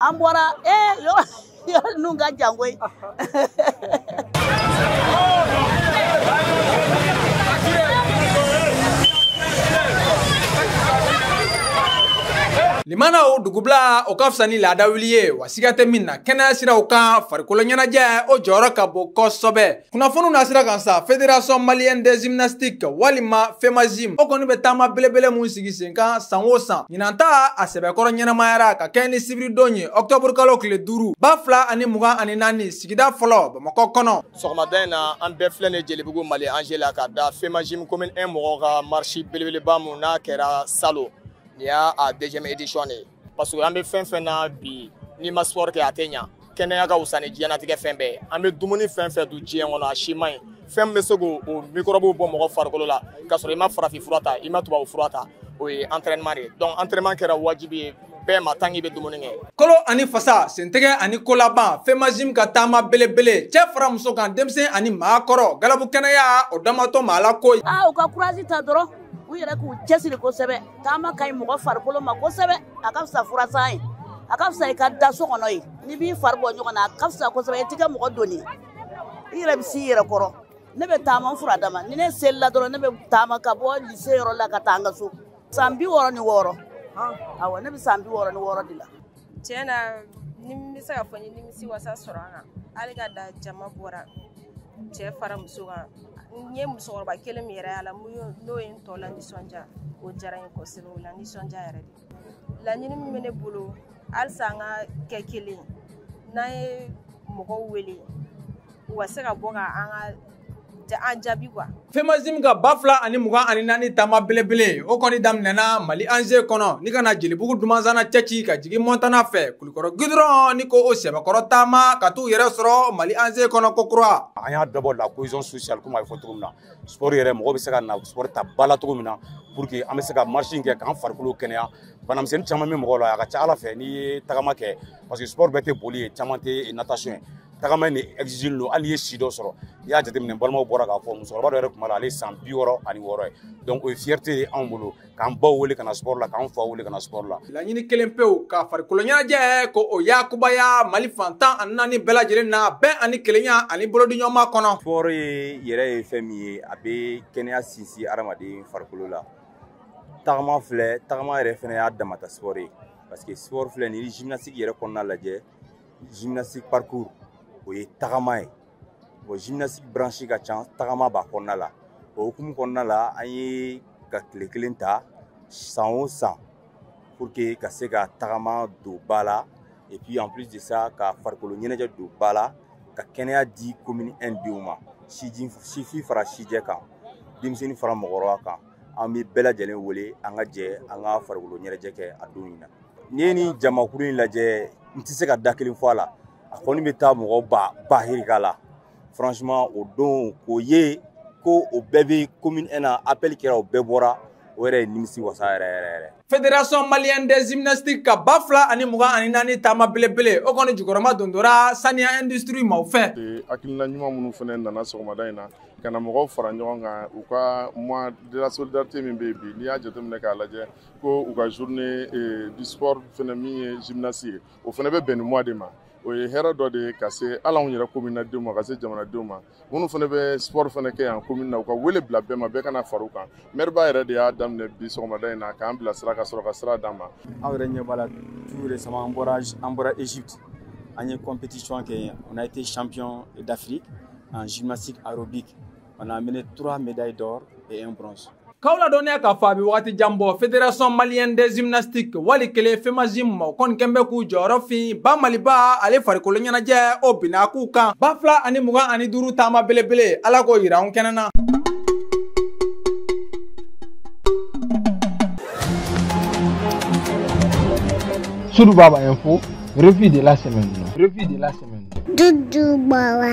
an bɔra ee yɔrɔ yɔrɔ ninnu ka jan koyi limanaw dugubila o ka fisa ni laadawuli ye wa siga tɛ min na kɛnɛya siraw kan farikolo ɲɛnajɛ o jɔyɔrɔ ka bon kosɛbɛ kunnafoniw na sira kan sa federation malienne des gymnastiques walima femagym o kɔni bɛ taama belebele mun sigi sen kan san o san ɲinan ta a sɛbɛkɔrɔ ɲɛnamayara ka kɛɲɛ ni sibiridon ye ɔktɔburu kalo tile duuru ba fila ani mugan ani naani sigida fɔlɔ bamakɔ kɔnɔ sɔgɔmada in na an bɛɛ filɛ ni jelibugu mali ange la ka da femagym commune 1 mɔgɔw ka marisi belebeleba mun n'a kɛra salo nin y'a a deuxième édition de ye parce que an bɛ fɛn fɛn na bi n'i ma sport kɛ a tɛ ɲa kɛnɛya ka wusa ni diɲɛnatigɛ fɛn bɛɛ an bɛ dumuni fɛn fɛn dun diɲɛ kɔnɔ a si man ɲi fɛn bɛ se k'o o mikɔrɔbuw bɔ mɔgɔ farikolo la k'a sɔrɔ i ma farafin fura ta i ma tubabu fura ta o ye entraînement de ye donc entraînement kɛra wajibi ye bɛɛ ma tangi bɛ dumuni kɛ kolo ani fasa sentɛgɛ ani kolaban femajim ka taama belebele cɛ fara muso kan denmisɛn ani maa kɔrɔ galabu kɛnɛya o damatɔ maa la ko a u ka kurazi ta dɔrɔn u yɛrɛ k'u cɛsiri kosɛbɛ taama ka ɲi mɔgɔ farikolo ma kosɛbɛ a ka fisa furasan ye a ka fisa i ka da so kɔnɔ ye n'i b'i fari bɔ ɲɔgɔn na a ka fisa kosɛbɛ i tɛ kɛ mɔgɔ doni i yɛrɛ bɛ s'i yɛrɛ kɔrɔ ne bɛ taama n fura dama ni ne selila dɔrɔn ne bɛ taama ka bɔ lise yɔrɔ la ka taa an ka so san bi wɔɔrɔ ni wɔɔrɔ awɔ ne bɛ san bi wɔɔrɔ ni wɔɔrɔ de la tiɲɛ na ni bɛ se ka fɔ ni nimisi wasa sɔrɔ an kan hali ka da jama bɔra cɛ fara muso kan n ye musokɔrɔba kelen min yɛrɛ y'a la n'o ye n tɔ la nisɔndiya o diyara n ye kosɛbɛ o la nisɔndiya yɛrɛ de laɲini min bɛ ne bolo halisa an ka kɛ kelen n'an ye mɔgɔw wele u ka se ka bɔ ka an ka an jaabi quoi FEMAZIM ka ba fila ani mugan ani naani taama belebele, o kɔni daminɛna Mali ANZ kɔnɔ, ni ka na Jelibugu Dumanzana cɛ ci ka jigin Montana fɛ, Kulikɔrɔ goudron ni ko o sɛbɛkɔrɔ taama ka t'u yɛrɛ sɔrɔ Mali ANZ kɔnɔ ko kura. An y'a dabɔ la cohesion sociale komi a bɛ fɔ cogo min na, sport yɛrɛ mɔgɔ bɛ se ka na sport ta ba la cogo min na pour que an bɛ se ka marche in kɛ k'an farikolo kɛnɛya, banamisɛnnin caman bɛ mɔgɔ la, a ka ca Ala fɛ n'i ye tagama kɛ parce que sport bɛɛ tɛ boli ye, caman tɛ natation ye. tagama ni exil don hali ye si dɔ sɔrɔ n'i y'a jateminɛ balimaw bɔra k'a fɔ musokɔrɔba dɔ yɛrɛ tun b'a la ale san bi wɔɔrɔ ani wɔɔrɔ ye donc o ye fierté ye anw bolo k'an baw wele ka na sport la k'an faw wele ka na sport la laɲini kelen pewu ka farikolo ɲɛnajɛ ko o yakubaya mali fantan ani naani bɛɛ lajɛlen na bɛn ani kelenya ani bolodiɲɔgɔnma kɔnɔ sport ye yɛrɛ ye fɛn min ye a bɛ kɛnɛya sinsin adamaden farikolo la tagama filɛ tagama yɛrɛ fɛnɛ y'a damata sport ye parce que sport filɛ nin ye gymnastique yɛrɛ kɔnɔna lajɛ gymnastique parcours o ye tagama ye bon gymnastique branche ka ca tagama b'a kɔnɔna la o hukumu kɔnɔna la an ye ka tile kelen ta san o san pour que ka se ka tagama don ba la et puis en plus de ça ka farikolo ɲɛnajɛ don ba la ka kɛnɛya di commune 1 denw ma siji sifi fara sijɛ kan denmisɛnnin fara mɔgɔkɔrɔba kan an bɛ bɛɛ lajɛlen wele an ka jɛ an ka farikolo ɲɛnajɛ kɛ a don in na n'i ye nin jamakulu in lajɛ n tɛ se ka da kelen fɔ a la a kɔni bɛ taa mɔgɔ ba ba hirika la franchement o don k'o ye ko o bɛɛ bɛ commune 1 na appel kɛra o bɛɛ bɔra o yɛrɛ ye nimisi wasa yɛrɛ yɛrɛ yɛrɛ fédération malienne des gymnastiques ka ba fila ani mugan ani naani taama belebele o kɔni jukɔrɔma dondora saniya industrie maw fɛ hakilina ɲuman minnu fana nana sɔgɔmada in na ka na mɔgɔw fara ɲɔgɔn kan u ka mois de la solidarité min bɛ yen bi n'i y'a jateminɛ k'a lajɛ ko u ka journée eh, du sport fana min ye gymnase ye o fana bɛ bɛn ni mois de ma o ye hɛrɛ dɔ de ye ka se hali anw yɛrɛ komini na denw ma ka se jamanadenw ma minnu fana bɛ sport fana kɛ yan komini na u ka wele bila bɛɛ ma bɛɛ kana fara u kan mɛriba yɛrɛ de y'a daminɛ bi sɔgɔmada in na k'an bila sira ka sɔrɔ ka sira d'an ma aw yɛrɛ ɲɛ b'a la tout récemment an bɔra an bɔra Égypte an ye compétition kɛ yen on a été champion d'Afrique en gymnastique aérobique. On a amené trois médailles d'or et un bronze. K'aw ladɔnniya k'a fɔ a bɛ wagati jan bɔ fédération malienne des gymnastiques wali kelen FEMAGYM o kɔni kɛn bɛ k'u jɔyɔrɔ fin ba Maliba ale farikolo ɲɛnajɛ o binna k'u kan ba fila ani mugan ani duuru taama belebele Ala k'o jira anw kɛnɛ na. Soudou Baba Info, revue de la semaine. Revue de la semaine. Dudu Bawa.